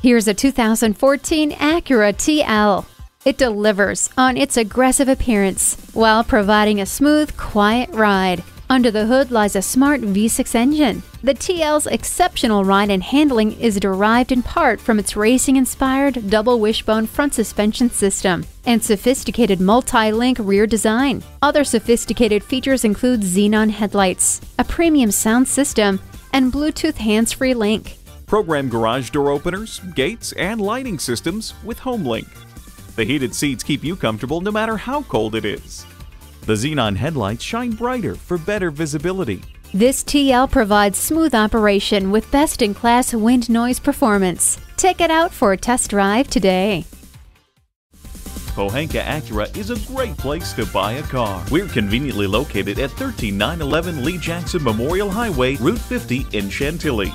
Here's a 2014 Acura TL. It delivers on its aggressive appearance while providing a smooth, quiet ride. Under the hood lies a smart V6 engine. The TL's exceptional ride and handling is derived in part from its racing inspired double wishbone front suspension system and sophisticated multi link rear design. Other sophisticated features include xenon headlights, a premium sound system, and Bluetooth hands free link. Program garage door openers, gates, and lighting systems with HomeLink. The heated seats keep you comfortable no matter how cold it is. The xenon headlights shine brighter for better visibility. This TL provides smooth operation with best in class wind noise performance. Take it out for a test drive today. Pohanka Acura is a great place to buy a car. We're conveniently located at 13911 Lee Jackson Memorial Highway, Route 50 in Chantilly.